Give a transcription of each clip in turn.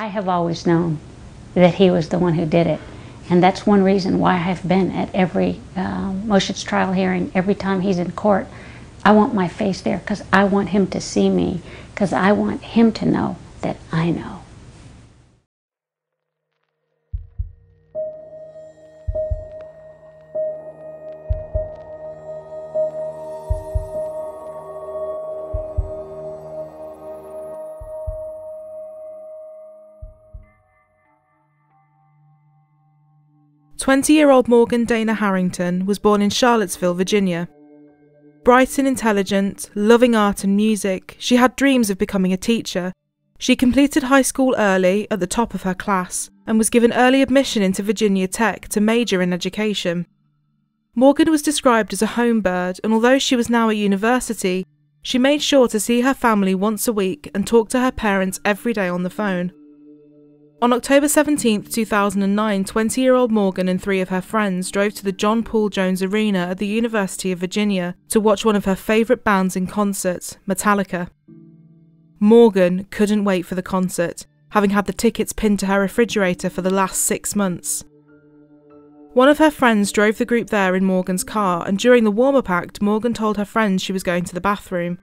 I have always known that he was the one who did it. And that's one reason why I've been at every um, motions trial hearing, every time he's in court. I want my face there because I want him to see me, because I want him to know that I know. Twenty year old Morgan Dana Harrington was born in Charlottesville, Virginia. Bright and intelligent, loving art and music, she had dreams of becoming a teacher. She completed high school early, at the top of her class, and was given early admission into Virginia Tech to major in education. Morgan was described as a home bird, and although she was now at university, she made sure to see her family once a week and talk to her parents every day on the phone. On October 17, 2009, 20 year old Morgan and three of her friends drove to the John Paul Jones Arena at the University of Virginia to watch one of her favourite bands in concert, Metallica. Morgan couldn't wait for the concert, having had the tickets pinned to her refrigerator for the last six months. One of her friends drove the group there in Morgan's car, and during the warm up act, Morgan told her friends she was going to the bathroom.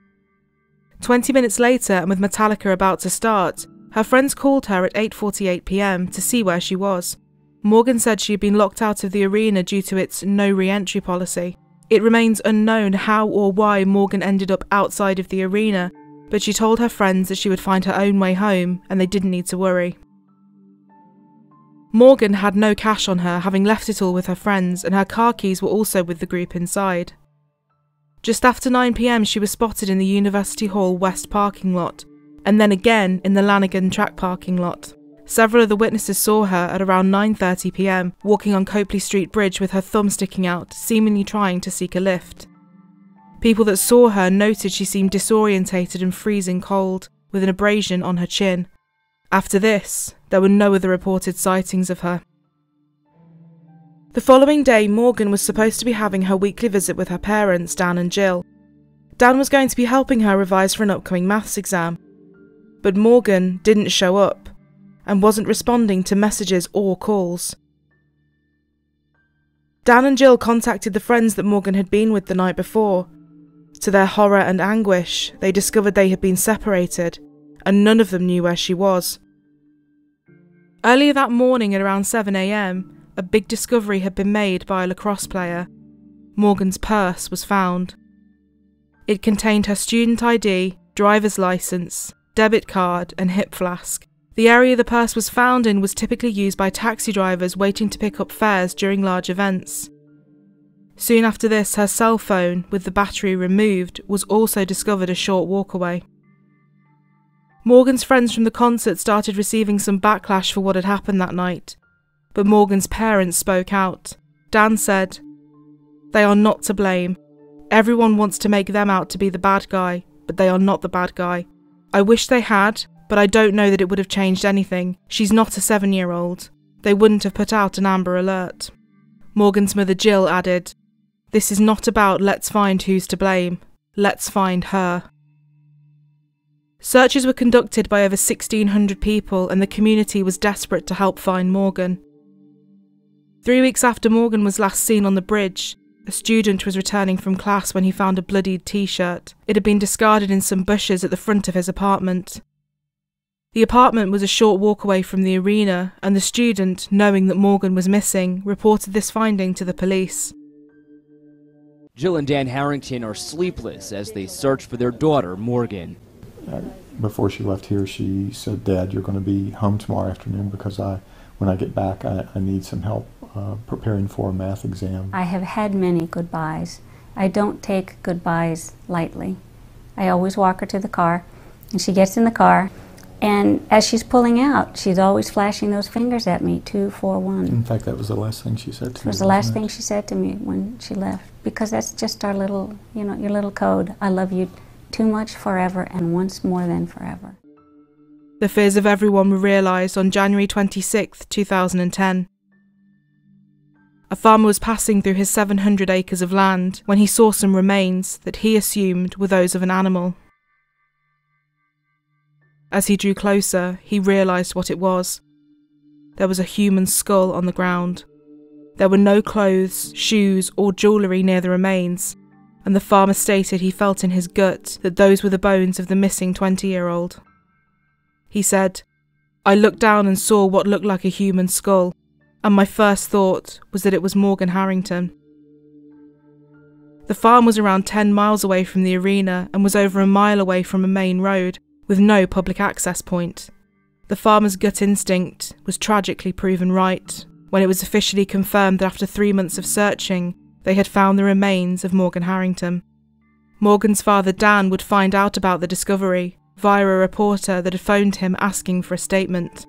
Twenty minutes later, and with Metallica about to start, her friends called her at 8:48 p.m. to see where she was. Morgan said she had been locked out of the arena due to its no re-entry policy. It remains unknown how or why Morgan ended up outside of the arena, but she told her friends that she would find her own way home and they didn't need to worry. Morgan had no cash on her, having left it all with her friends, and her car keys were also with the group inside. Just after 9pm, she was spotted in the University Hall West parking lot, and then again in the Lannigan track parking lot. Several of the witnesses saw her at around 9:30 p.m. walking on Copeley Street Bridge with her thumb sticking out, seemingly trying to seek a lift. People that saw her noted she seemed disorientated and freezing cold, with an abrasion on her chin. After this, there were no other reported sightings of her. The following day, Morgan was supposed to be having her weekly visit with her parents, Dan and Jill. Dan was going to be helping her revise for an upcoming maths exam, but Morgan didn't show up and wasn't responding to messages or calls. Dan and Jill contacted the friends that Morgan had been with the night before. To their horror and anguish, they discovered they had been separated, and none of them knew where she was. Earlier that morning at around 7am, a big discovery had been made by a lacrosse player. Morgan's purse was found. It contained her student ID, driver's license, debit card, and hip flask. The area the purse was found in was typically used by taxi drivers waiting to pick up fares during large events. Soon after this, her cell phone, with the battery removed, was also discovered a short walk away. Morgan's friends from the concert started receiving some backlash for what had happened that night, but Morgan's parents spoke out. Dan said, They are not to blame. Everyone wants to make them out to be the bad guy, but they are not the bad guy. I wish they had, but I don't know that it would have changed anything. She's not a seven year old. They wouldn't have put out an Amber Alert. Morgan's mother Jill added, This is not about let's find who's to blame. Let's find her. Searches were conducted by over 1,600 people, and the community was desperate to help find Morgan. Three weeks after Morgan was last seen on the bridge, a student was returning from class when he found a bloodied t shirt. It had been discarded in some bushes at the front of his apartment. The apartment was a short walk away from the arena, and the student, knowing that Morgan was missing, reported this finding to the police. Jill and Dan Harrington are sleepless as they search for their daughter, Morgan. Uh, before she left here, she said, Dad, you're going to be home tomorrow afternoon because I, when I get back, I, I need some help uh, preparing for a math exam? I have had many goodbyes. I don't take goodbyes lightly. I always walk her to the car, and she gets in the car, and as she's pulling out, she's always flashing those fingers at me, two, four, one. In fact, that was the last thing she said to it me. was the last thing she said to me when she left, because that's just our little, you know, your little code. I love you too much forever and once more than forever. The fears of everyone were realised on January 26, 2010. A farmer was passing through his 700 acres of land when he saw some remains that he assumed were those of an animal. As he drew closer, he realised what it was. There was a human skull on the ground. There were no clothes, shoes, or jewellery near the remains, and the farmer stated he felt in his gut that those were the bones of the missing 20 year old. He said, I looked down and saw what looked like a human skull, and my first thought was that it was Morgan Harrington. The farm was around 10 miles away from the arena and was over a mile away from a main road, with no public access point. The farmer's gut instinct was tragically proven right when it was officially confirmed that after three months of searching, they had found the remains of Morgan Harrington. Morgan's father Dan would find out about the discovery via a reporter that had phoned him asking for a statement.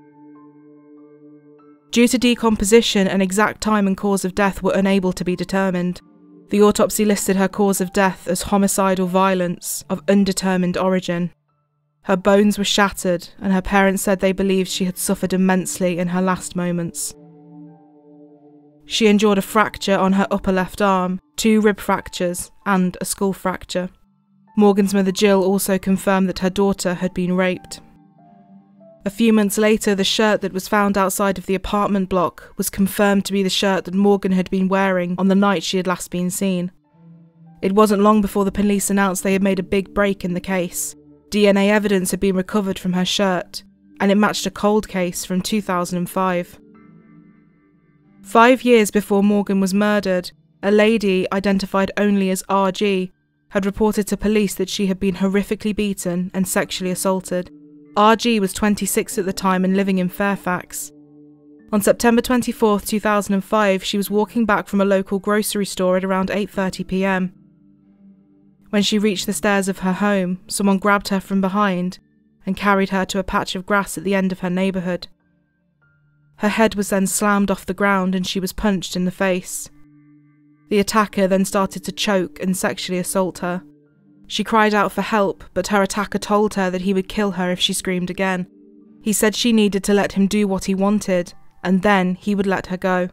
Due to decomposition, an exact time and cause of death were unable to be determined. The autopsy listed her cause of death as homicidal violence of undetermined origin. Her bones were shattered, and her parents said they believed she had suffered immensely in her last moments. She endured a fracture on her upper left arm, two rib fractures, and a skull fracture. Morgan's mother Jill also confirmed that her daughter had been raped. A few months later, the shirt that was found outside of the apartment block was confirmed to be the shirt that Morgan had been wearing on the night she had last been seen. It wasn't long before the police announced they had made a big break in the case. DNA evidence had been recovered from her shirt, and it matched a cold case from 2005. Five years before Morgan was murdered, a lady identified only as RG had reported to police that she had been horrifically beaten and sexually assaulted. RG was 26 at the time and living in Fairfax. On September 24, 2005, she was walking back from a local grocery store at around 8:30 p.m. When she reached the stairs of her home, someone grabbed her from behind and carried her to a patch of grass at the end of her neighbourhood. Her head was then slammed off the ground and she was punched in the face. The attacker then started to choke and sexually assault her. She cried out for help, but her attacker told her that he would kill her if she screamed again. He said she needed to let him do what he wanted, and then he would let her go.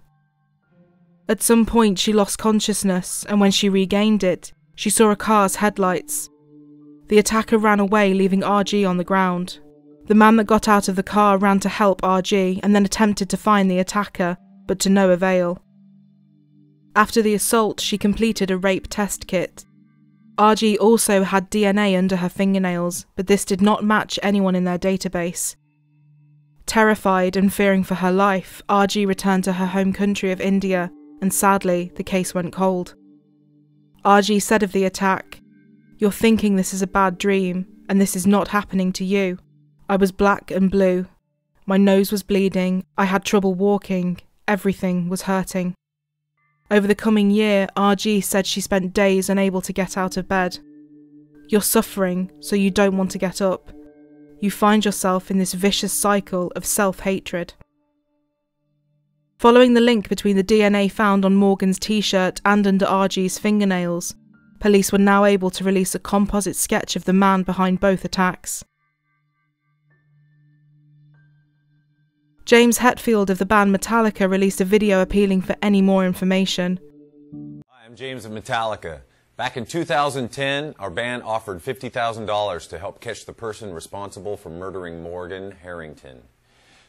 At some point, she lost consciousness, and when she regained it, she saw a car's headlights. The attacker ran away, leaving RG on the ground. The man that got out of the car ran to help RG and then attempted to find the attacker, but to no avail. After the assault, she completed a rape test kit. RG also had DNA under her fingernails, but this did not match anyone in their database. Terrified and fearing for her life, RG returned to her home country of India, and sadly, the case went cold. RG said of the attack, You're thinking this is a bad dream, and this is not happening to you. I was black and blue. My nose was bleeding, I had trouble walking, everything was hurting. Over the coming year, RG said she spent days unable to get out of bed. You're suffering, so you don't want to get up. You find yourself in this vicious cycle of self hatred. Following the link between the DNA found on Morgan's t shirt and under RG's fingernails, police were now able to release a composite sketch of the man behind both attacks. James Hetfield of the band Metallica released a video appealing for any more information. Hi, I'm James of Metallica. Back in 2010, our band offered $50,000 to help catch the person responsible for murdering Morgan Harrington.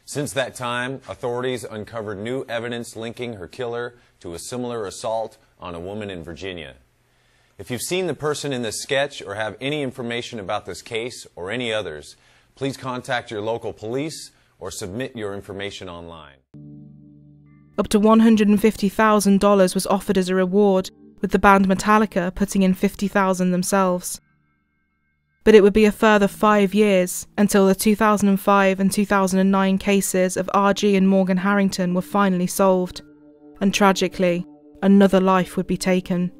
Since that time, authorities uncovered new evidence linking her killer to a similar assault on a woman in Virginia. If you've seen the person in this sketch or have any information about this case or any others, please contact your local police or submit your information online. Up to $150,000 was offered as a reward, with the band Metallica putting in 50,000 themselves. But it would be a further five years until the 2005 and 2009 cases of RG and Morgan Harrington were finally solved, and tragically, another life would be taken.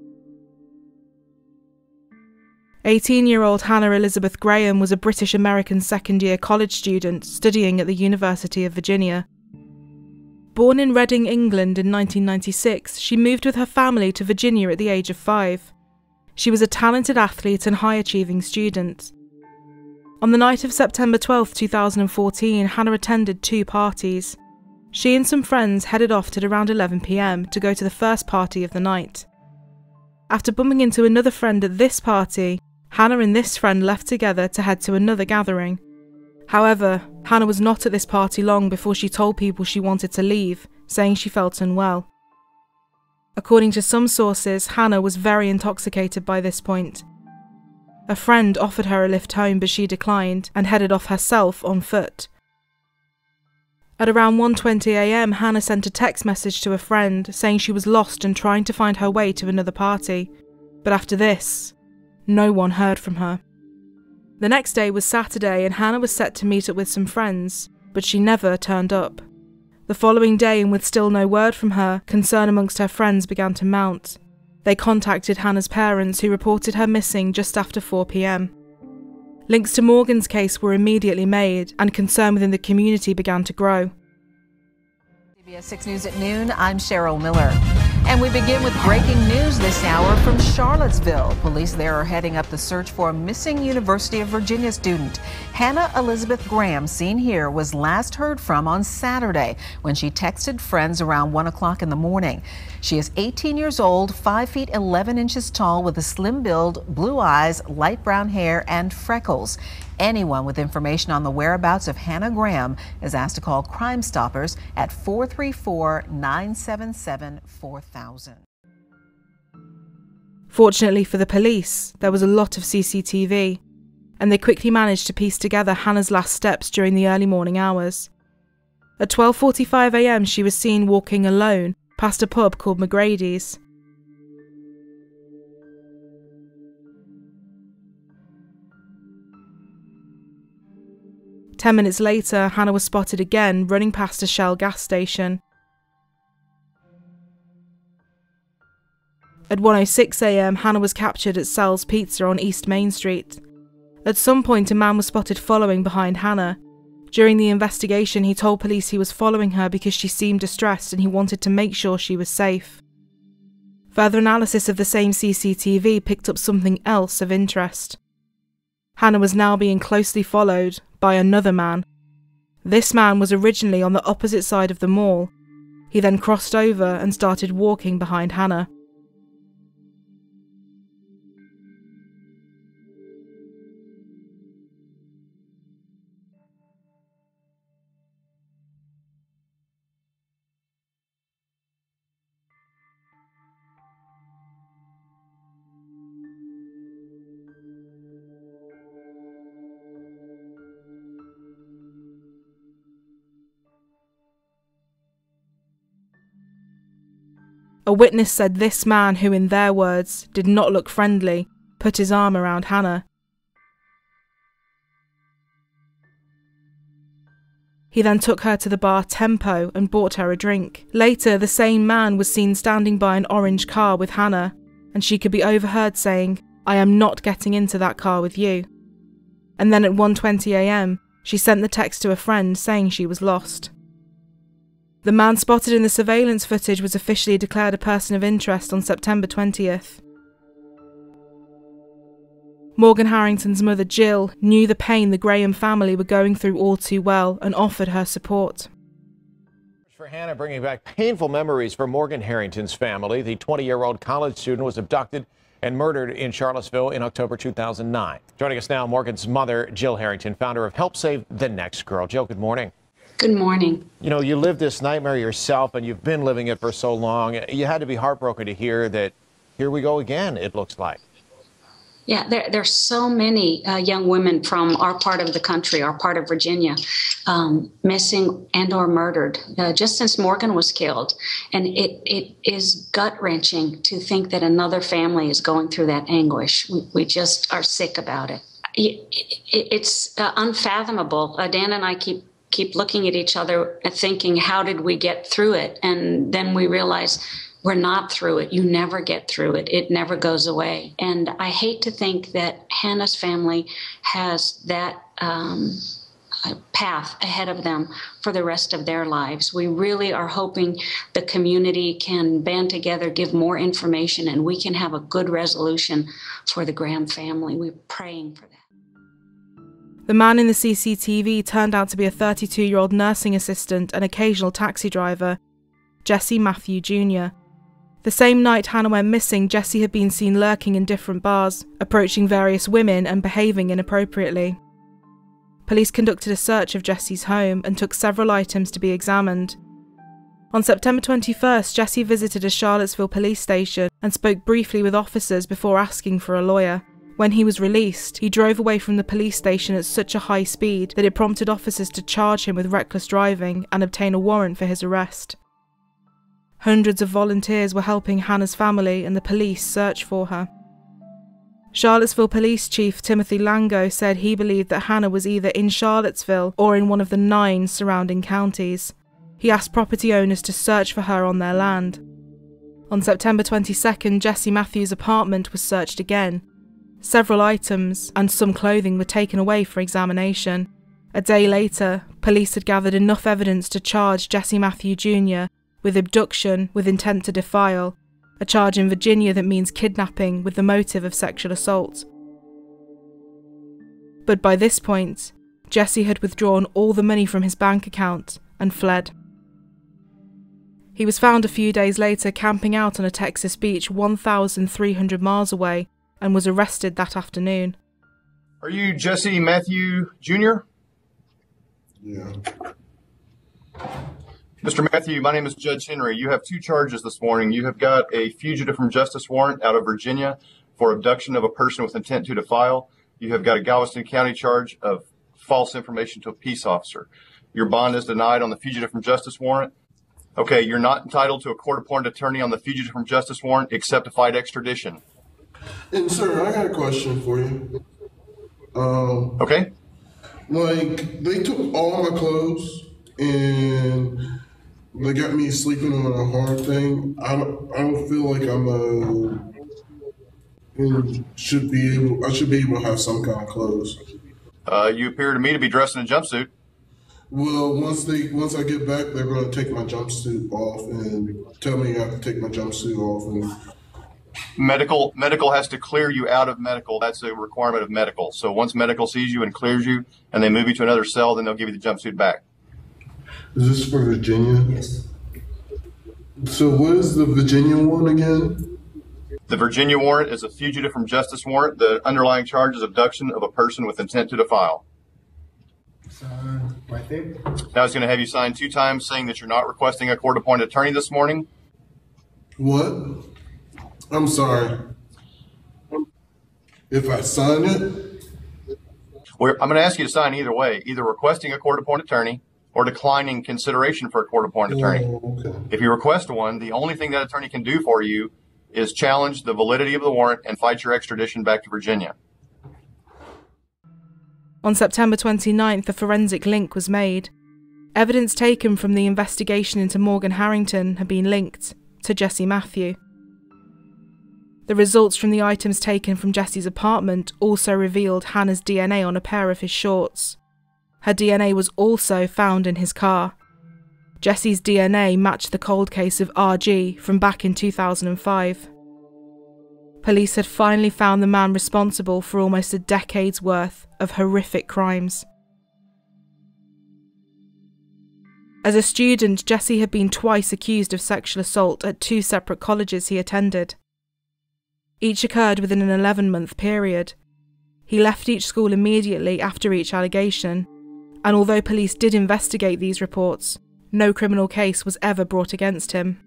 18 year old Hannah Elizabeth Graham was a British American second year college student studying at the University of Virginia. Born in Reading, England in 1996, she moved with her family to Virginia at the age of five. She was a talented athlete and high achieving student. On the night of September 12, 2014, Hannah attended two parties. She and some friends headed off at around 11pm to go to the first party of the night. After bumping into another friend at this party, Hannah and this friend left together to head to another gathering. However, Hannah was not at this party long before she told people she wanted to leave, saying she felt unwell. According to some sources, Hannah was very intoxicated by this point. A friend offered her a lift home, but she declined and headed off herself on foot. At around 1:20 a.m., Hannah sent a text message to a friend saying she was lost and trying to find her way to another party. But after this, no one heard from her. The next day was Saturday and Hannah was set to meet up with some friends, but she never turned up. The following day, and with still no word from her, concern amongst her friends began to mount. They contacted Hannah's parents, who reported her missing just after 4 pm. Links to Morgan's case were immediately made, and concern within the community began to grow. CBS 6 News at noon, I'm Cheryl Miller. And we begin with breaking news this hour from Charlottesville. Police there are heading up the search for a missing University of Virginia student. Hannah Elizabeth Graham, seen here, was last heard from on Saturday when she texted friends around 1 o'clock in the morning. She is 18 years old, 5 feet 11 inches tall, with a slim build, blue eyes, light brown hair, and freckles. Anyone with information on the whereabouts of Hannah Graham is asked to call Crime Stoppers at 434 977 4000. Fortunately for the police, there was a lot of CCTV, and they quickly managed to piece together Hannah's last steps during the early morning hours. At 12:45 a.m., she was seen walking alone past a pub called McGrady's. Ten minutes later, Hannah was spotted again running past a Shell gas station. At 1.06am, Hannah was captured at Sal's Pizza on East Main Street. At some point, a man was spotted following behind Hannah. During the investigation, he told police he was following her because she seemed distressed and he wanted to make sure she was safe. Further analysis of the same CCTV picked up something else of interest. Hannah was now being closely followed by another man. This man was originally on the opposite side of the mall. He then crossed over and started walking behind Hannah. A witness said this man, who in their words did not look friendly, put his arm around Hannah. He then took her to the bar Tempo and bought her a drink. Later, the same man was seen standing by an orange car with Hannah, and she could be overheard saying, I am not getting into that car with you. And then at 1:20 a.m., she sent the text to a friend saying she was lost. The man spotted in the surveillance footage was officially declared a person of interest on September 20th. Morgan Harrington's mother, Jill, knew the pain the Graham family were going through all too well and offered her support. For Hannah, bringing back painful memories for Morgan Harrington's family. The 20 year old college student was abducted and murdered in Charlottesville in October 2009. Joining us now, Morgan's mother, Jill Harrington, founder of Help Save the Next Girl. Jill, good morning. Good morning. You know, you lived this nightmare yourself and you've been living it for so long. You had to be heartbroken to hear that here we go again, it looks like. Yeah, there, there's so many uh, young women from our part of the country, our part of Virginia, um, missing and or murdered uh, just since Morgan was killed. And it, it is gut wrenching to think that another family is going through that anguish. We, we just are sick about it. it, it it's uh, unfathomable. Uh, Dan and I keep keep looking at each other and thinking, how did we get through it? And then we realize we're not through it. You never get through it. It never goes away. And I hate to think that Hannah's family has that um, path ahead of them for the rest of their lives. We really are hoping the community can band together, give more information, and we can have a good resolution for the Graham family. We're praying for that. The man in the CCTV turned out to be a 32 year old nursing assistant and occasional taxi driver, Jesse Matthew Jr. The same night Hannah went missing, Jesse had been seen lurking in different bars, approaching various women and behaving inappropriately. police conducted a search of Jesse's home and took several items to be examined. On September 21st, Jesse visited a Charlottesville police station and spoke briefly with officers before asking for a lawyer. When he was released, he drove away from the police station at such a high speed that it prompted officers to charge him with reckless driving and obtain a warrant for his arrest. Hundreds of volunteers were helping Hannah's family and the police search for her. Charlottesville Police Chief Timothy Longo said he believed that Hannah was either in Charlottesville or in one of the nine surrounding counties. He asked property owners to search for her on their land. On September 22nd, Jesse Matthews' apartment was searched again. Several items and some clothing were taken away for examination. A day later, police had gathered enough evidence to charge Jesse Matthew Jr. with abduction with intent to defile, a charge in Virginia that means kidnapping with the motive of sexual assault. But by this point, Jesse had withdrawn all the money from his bank account and fled. He was found a few days later camping out on a Texas beach 1,300 miles away and was arrested that afternoon. Are you Jesse Matthew Jr.? Yeah. Mr. Matthew, my name is Judge Henry. You have two charges this morning. You have got a fugitive from justice warrant out of Virginia for abduction of a person with intent to defile. You have got a Galveston County charge of false information to a peace officer. Your bond is denied on the fugitive from justice warrant. Okay, you're not entitled to a court appointed attorney on the fugitive from justice warrant except to fight extradition. And sir, I got a question for you. Um, Okay? like they took all my clothes and they got me sleeping on a hard thing. I don't, I don't feel like I'm a should be able. I should be able to have some kind of clothes. Uh, you appear to me to be dressed in a jumpsuit. Well, once they once I get back, they're going to take my jumpsuit off and tell me I have to take my jumpsuit off and Medical medical has to clear you out of medical. That's a requirement of medical. So once medical sees you and clears you and they move you to another cell, then they'll give you the jumpsuit back. Is this for Virginia? Yes. So what is the Virginia one again? The Virginia warrant is a fugitive from justice warrant. The underlying charge is abduction of a person with intent to defile. Sign right there. Now I was going to have you sign two times saying that you're not requesting a court appointed attorney this morning. What? I'm sorry. If I sign it, We're, I'm going to ask you to sign either way, either requesting a court appointed attorney or declining consideration for a court appointed oh, attorney. Oh, okay. If you request one, the only thing that attorney can do for you is challenge the validity of the warrant and fight your extradition back to Virginia. On September 29th, a forensic link was made. Evidence taken from the investigation into Morgan Harrington had been linked to Jesse Matthew. The results from the items taken from Jesse's apartment also revealed Hannah's DNA on a pair of his shorts. Her DNA was also found in his car. Jesse's DNA matched the cold case of RG from back in 2005. Police had finally found the man responsible for almost a decade's worth of horrific crimes. As a student, Jesse had been twice accused of sexual assault at two separate colleges he attended. Each occurred within an 11 month period. He left each school immediately after each allegation, and although police did investigate these reports, no criminal case was ever brought against him.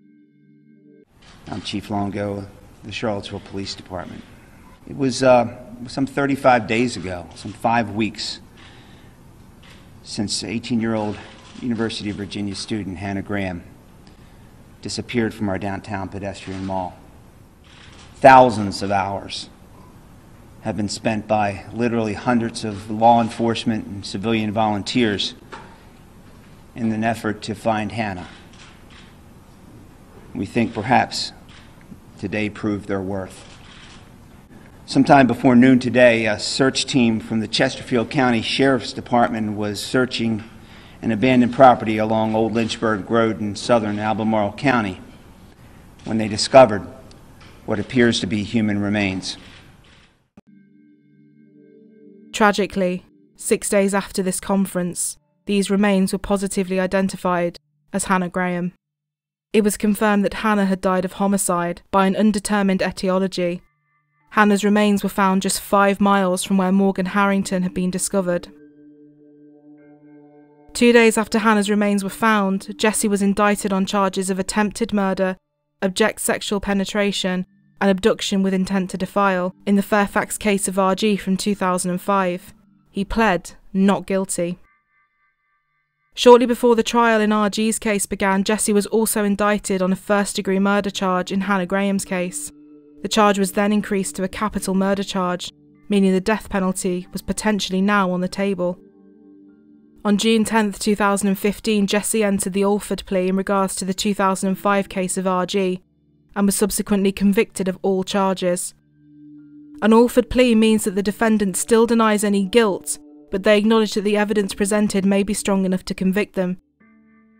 I'm Chief Longo the Charlottesville Police Department. It was uh, some 35 days ago, some five weeks, since 18 year old University of Virginia student Hannah Graham disappeared from our downtown pedestrian mall. Thousands of hours have been spent by literally hundreds of law enforcement and civilian volunteers in an effort to find Hannah. We think perhaps today proved their worth. Sometime before noon today, a search team from the Chesterfield County Sheriff's Department was searching an abandoned property along Old Lynchburg Road in southern Albemarle County when they discovered what appears to be human remains. Tragically, six days after this conference, these remains were positively identified as Hannah Graham. It was confirmed that Hannah had died of homicide by an undetermined etiology. Hannah's remains were found just five miles from where Morgan Harrington had been discovered. Two days after Hannah's remains were found, Jesse was indicted on charges of attempted murder, object sexual penetration, and abduction with intent to defile in the Fairfax case of RG from 2005. He pled not guilty. Shortly before the trial in RG's case began, Jesse was also indicted on a first degree murder charge in Hannah Graham's case. The charge was then increased to a capital murder charge, meaning the death penalty was potentially now on the table. On June 10, 2015, Jesse entered the Alford plea in regards to the 2005 case of RG and was subsequently convicted of all charges. An Alford plea means that the defendant still denies any guilt but they acknowledge that the evidence presented may be strong enough to convict them.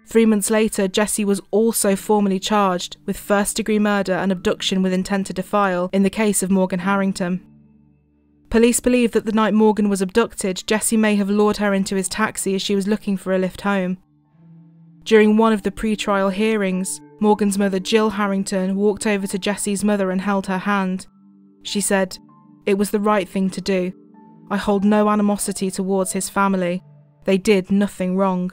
Three months later, Jesse was also formally charged with first degree murder and abduction with intent to defile in the case of Morgan Harrington. Police believe that the night Morgan was abducted, Jesse may have lured her into his taxi as she was looking for a lift home. During one of the pre trial hearings, Morgan's mother, Jill Harrington, walked over to Jesse's mother and held her hand. She said, It was the right thing to do. I hold no animosity towards his family. They did nothing wrong.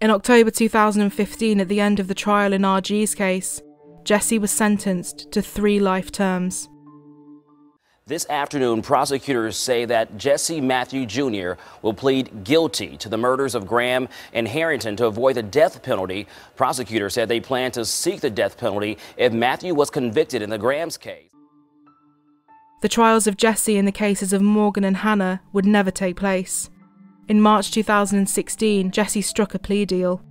In October 2015, at the end of the trial in RG's case, Jesse was sentenced to three life terms. This afternoon, prosecutors say that Jesse Matthew Jr. will plead guilty to the murders of Graham and Harrington to avoid the death penalty. Prosecutors said they plan to seek the death penalty if Matthew was convicted in the Graham's case. The trials of Jesse in the cases of Morgan and Hannah would never take place. In March 2016, Jesse struck a plea deal.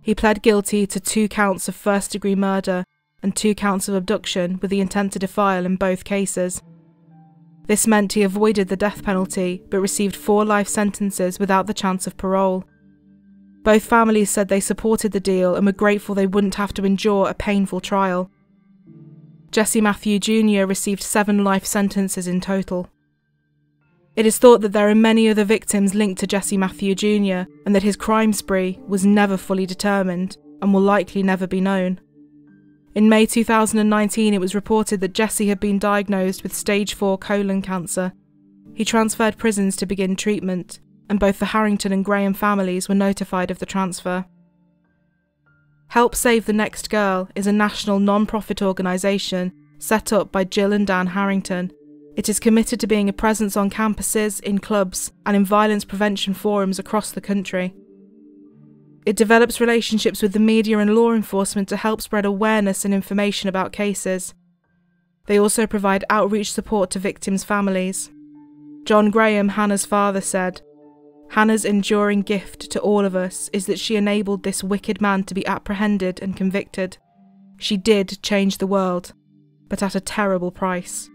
He pled guilty to two counts of first degree murder and two counts of abduction with the intent to defile in both cases. This meant he avoided the death penalty but received four life sentences without the chance of parole. Both families said they supported the deal and were grateful they wouldn't have to endure a painful trial. Jesse Matthew Jr. received seven life sentences in total. It is thought that there are many other victims linked to Jesse Matthew Jr., and that his crime spree was never fully determined and will likely never be known. In May 2019, it was reported that Jesse had been diagnosed with stage 4 colon cancer. He transferred prisons to begin treatment, and both the Harrington and Graham families were notified of the transfer. Help Save the Next Girl is a national non profit organisation set up by Jill and Dan Harrington. It is committed to being a presence on campuses, in clubs, and in violence prevention forums across the country. It develops relationships with the media and law enforcement to help spread awareness and information about cases. They also provide outreach support to victims' families. John Graham, Hannah's father, said, Hannah's enduring gift to all of us is that she enabled this wicked man to be apprehended and convicted. She did change the world, but at a terrible price.